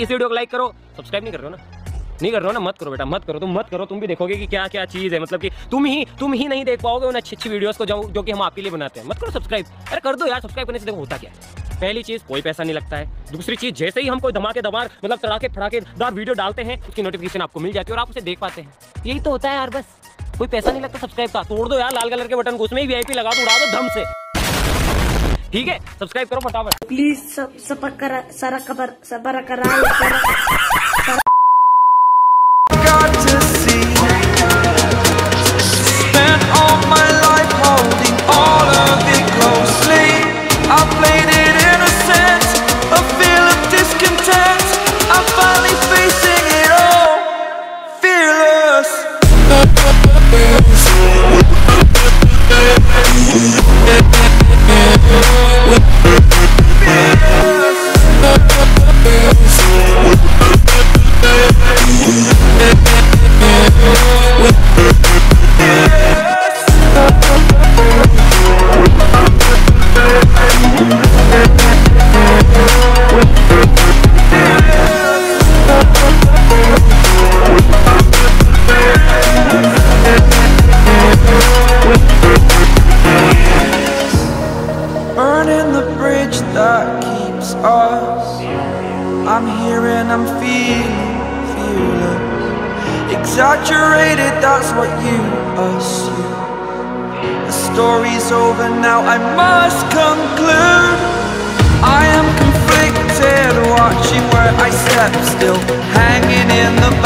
इस वीडियो को लाइक करो सब्सक्राइब नहीं कर रहे हो ना? नहीं कर रहे हो ना? मत करो बेटा, मत करो, तुम मत करो, तुम भी देखोगे कि क्या क्या चीज़ है मतलब कि तुम ही तुम ही नहीं देख पाओगे उन अच्छी अच्छी वीडियोस को जो जो कि हम आपके लिए बनाते हैं। मत करो सब्सक्राइब अरे कर दो यार सब्सक्राइब करने से देखो होता क्या है। पहली चीज़, कोई पैसा नहीं लगता है। दूसरी चीज़, जैसे ही हम कोई धमाके दमार मतलब तड़ाके फड़ाकेदार वीडियो डालते हैं, उसकी नोटिफिकेशन आपको मिल जाती है और आप उसे देख पाते हैं। यही तो होता है यार बस। कोई पैसा नहीं लगता सब्सक्राइब का। तोड़ दो यार, लाल कलर के बटन को, उसमें ही वीआईपी लगा दो, उड़ा दो, धम से। ठीक है? सब्सक्राइब करो फटाफट। प्लीज़ सब सब करा सारा कबर सबर करा us. I'm here and I'm feeling fearless. Exaggerated, that's what you assume. The story's over now, I must conclude. I am conflicted, watching where I step still. Hanging in the